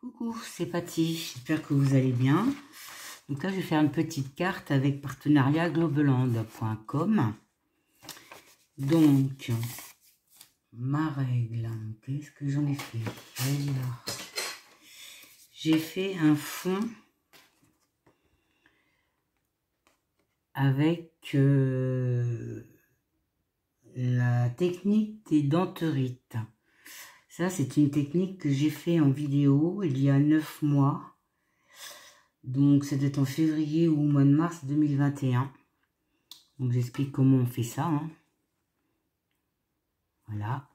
Coucou, c'est Patty, j'espère que vous allez bien. Donc là, je vais faire une petite carte avec partenariat globaland.com. Donc, ma règle, qu'est-ce que j'en ai fait? J'ai fait un fond avec euh, la technique des denterites. C'est une technique que j'ai fait en vidéo il y a 9 mois. Donc, c'était en février ou au mois de mars 2021. Donc, j'explique comment on fait ça. Hein. Voilà.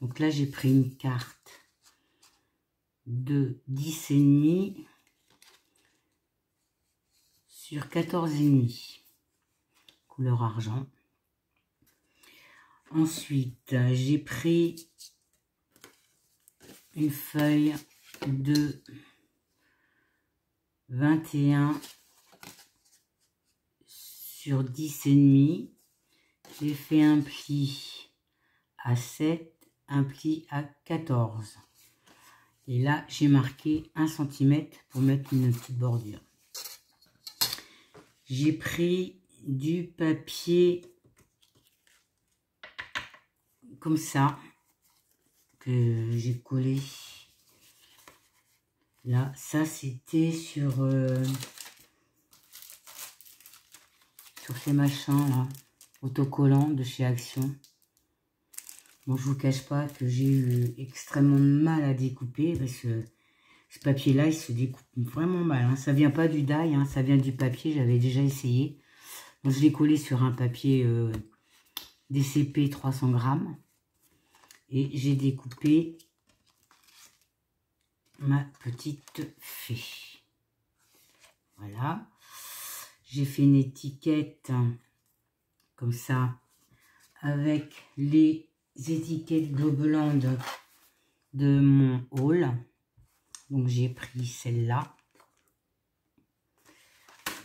Donc là, j'ai pris une carte de 10,5 sur 14,5. Couleur argent. Ensuite, j'ai pris une feuille de 21 sur 10 et demi. J'ai fait un pli à 7, un pli à 14. Et là, j'ai marqué 1 cm pour mettre une petite bordure. J'ai pris du papier comme ça j'ai collé. Là, ça c'était sur euh, sur ces machins là, autocollants de chez Action. Bon, je vous cache pas que j'ai eu extrêmement mal à découper parce ce papier-là, il se découpe vraiment mal. Hein. Ça vient pas du die, hein, ça vient du papier. J'avais déjà essayé. Je l'ai collé sur un papier euh, DCP 300 grammes j'ai découpé ma petite fée. Voilà. J'ai fait une étiquette comme ça avec les étiquettes Globeland de mon haul. Donc j'ai pris celle-là.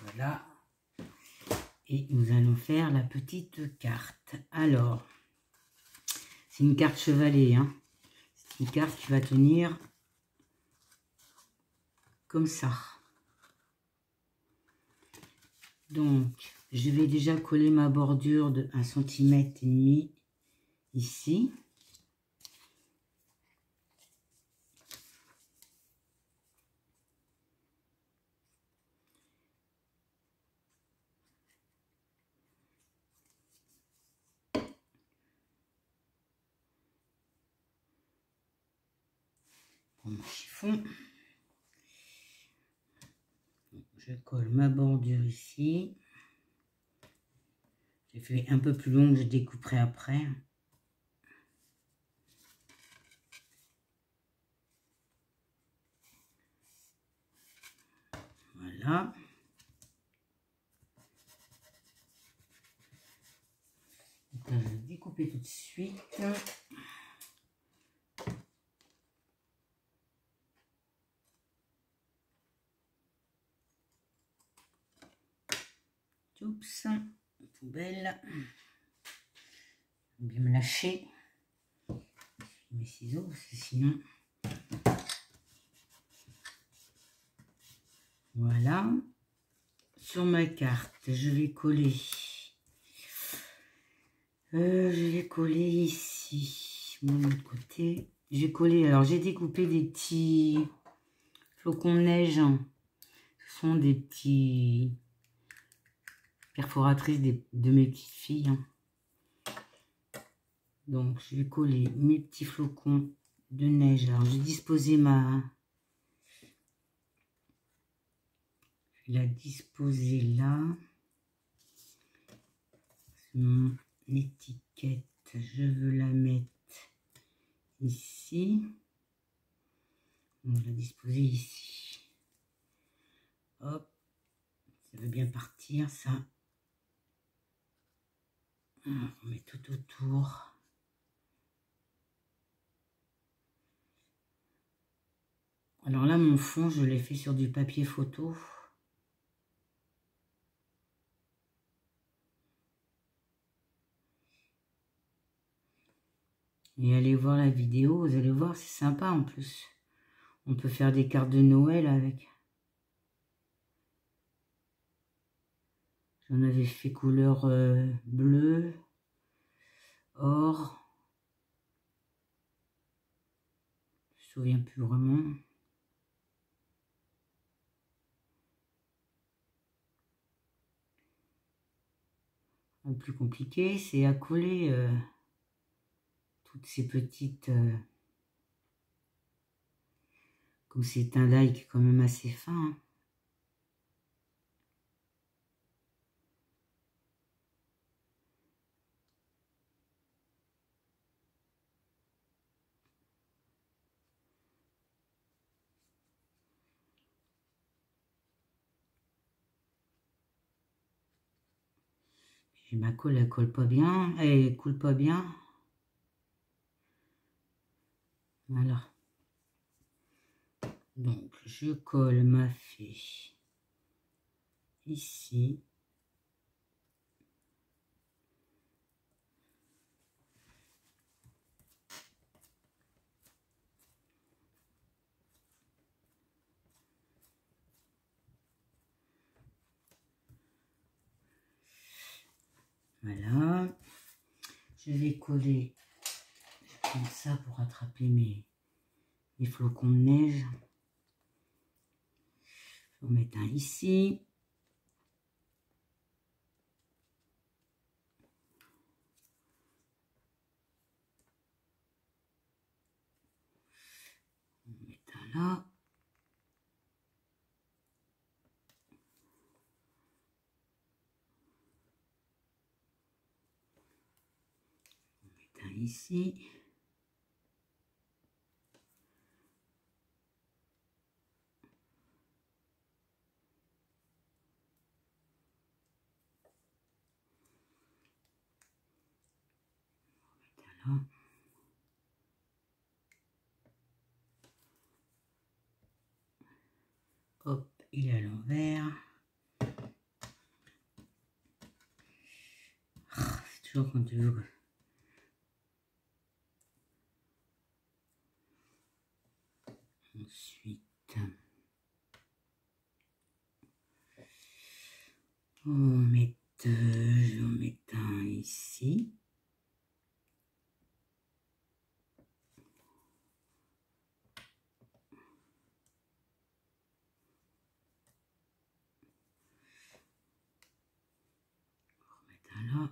Voilà. Et nous allons faire la petite carte. Alors, une carte chevalet. Hein. C'est une carte qui va tenir comme ça. Donc, je vais déjà coller ma bordure de 1 cm et demi ici. Mon chiffon. Je colle ma bordure ici. J'ai fait un peu plus long, je découperai après. Voilà. je vais découper tout de suite. Poubelle. Bien me lâcher. Mes ciseaux, sinon... Voilà. Sur ma carte, je vais coller. Euh, je vais coller ici, mon autre côté. J'ai collé, alors j'ai découpé des petits flocons neige. Ce sont des petits perforatrice de mes petites filles. Hein. Donc, je vais coller mes petits flocons de neige. Alors, j'ai disposé ma... Je vais la disposer là. Mon étiquette, je veux la mettre ici. On va la disposer ici. Hop. Ça veut bien partir, ça. On met tout autour. Alors là, mon fond, je l'ai fait sur du papier photo. Et allez voir la vidéo, vous allez voir, c'est sympa en plus. On peut faire des cartes de Noël avec. J'en avais fait couleur euh, bleu, or. Je me souviens plus vraiment. Le plus compliqué, c'est à coller euh, toutes ces petites... Euh, comme c'est un like quand même assez fin. Hein. Ma colle, elle colle pas bien. Elle coule pas bien. Voilà. Donc, je colle ma fée ici. Voilà. Je vais coller, comme ça pour attraper mes, flocons de neige. Je vais en mettre un ici. On met un là. Ici. Hop, il est à l'envers. Ah, c'est toujours quand tu. Ensuite, on met, je vais mettre un ici. On va mettre un là.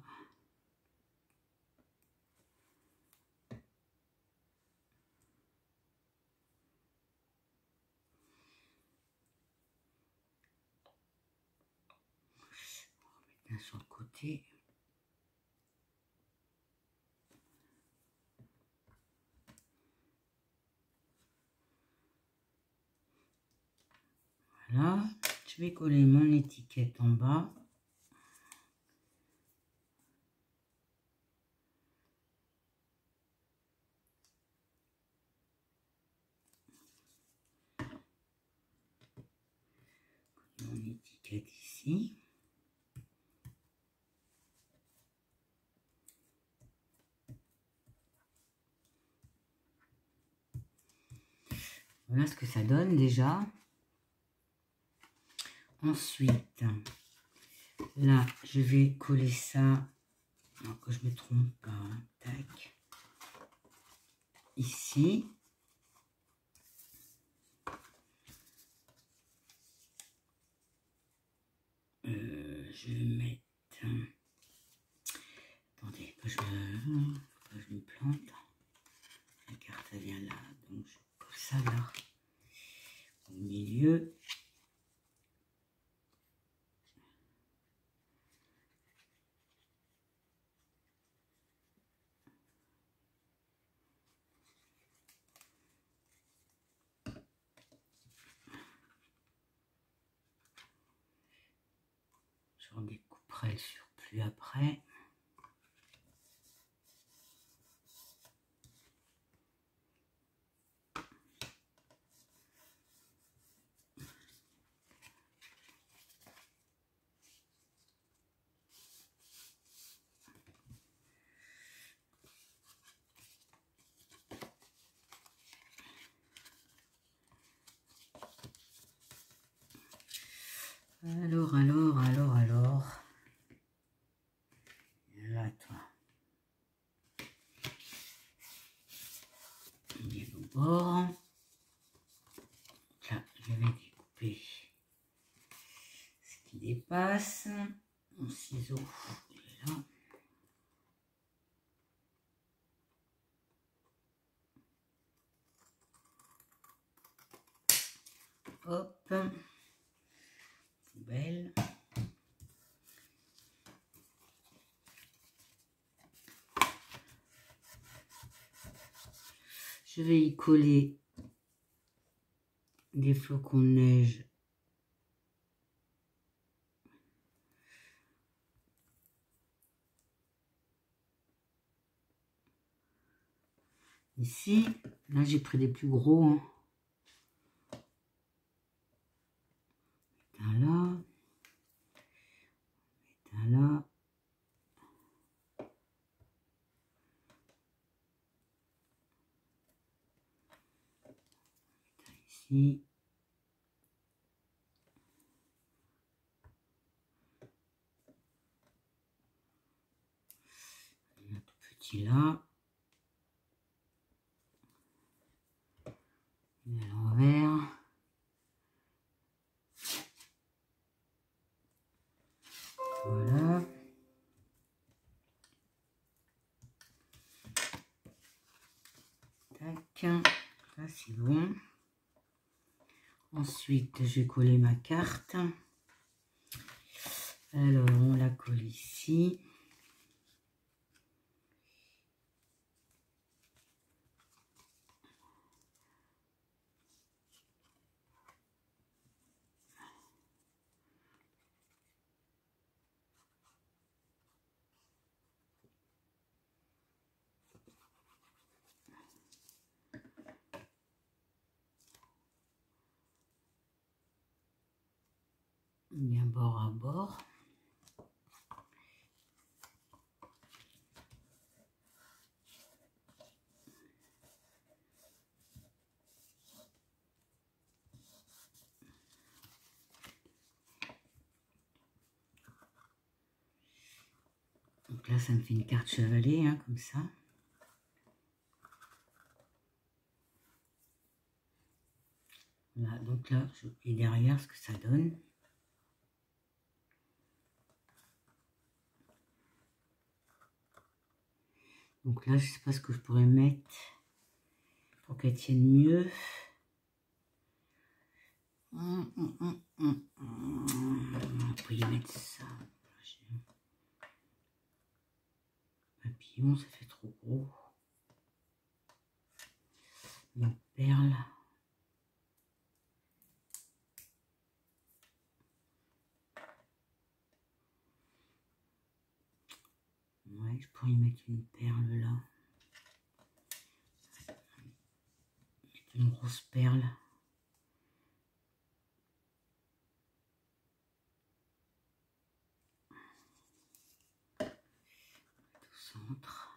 Sur le côté. Voilà, je vais coller mon étiquette en bas. Mon étiquette ici. Ce que ça donne déjà. Ensuite, là, je vais coller ça. que je me trompe pas. Hein, tac. Ici. on découperait le surplus après. Alors, alors. Dépasse. Mon ciseau, il. Hop. Poubelle. Je vais y coller des flocons de neige. Ici, là j'ai pris des plus gros. Hein. Là. Là. ici. Un tout petit là. Ensuite, je vais coller ma carte. Alors, on la colle ici. Bien bord à bord. Donc là, ça me fait une carte chevalet, hein, comme ça. Voilà, donc là, je... et derrière, ce que ça donne. Donc là, je sais pas ce que je pourrais mettre pour qu'elle tienne mieux. On peut y mettre ça. Papillon, ça fait trop gros. Une perle. Je pourrais y mettre une perle là. Une grosse perle. Au centre.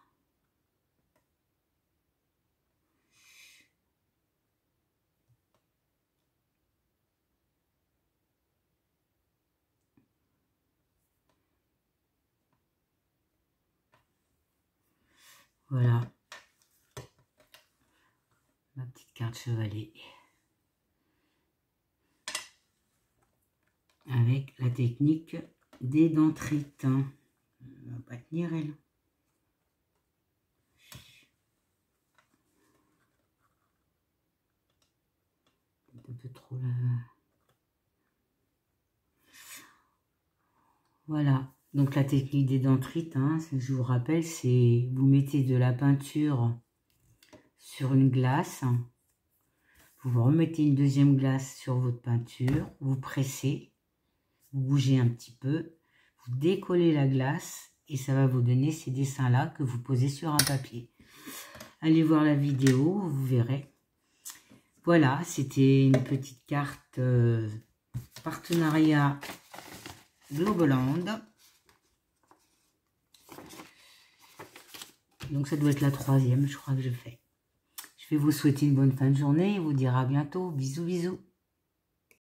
Voilà. Ma petite carte chevalet. Avec la technique des dentrites. Hein. Elle va pas tenir elle. Un peu trop là. Voilà. Donc la technique des dentrites, hein, je vous rappelle, c'est vous mettez de la peinture sur une glace, vous remettez une deuxième glace sur votre peinture, vous pressez, vous bougez un petit peu, vous décollez la glace et ça va vous donner ces dessins-là que vous posez sur un papier. Allez voir la vidéo, vous verrez. Voilà, c'était une petite carte euh, partenariat Globaland. Donc ça doit être la troisième, je crois que je fais. Je vais vous souhaiter une bonne fin de journée et vous dire à bientôt. Bisous, bisous.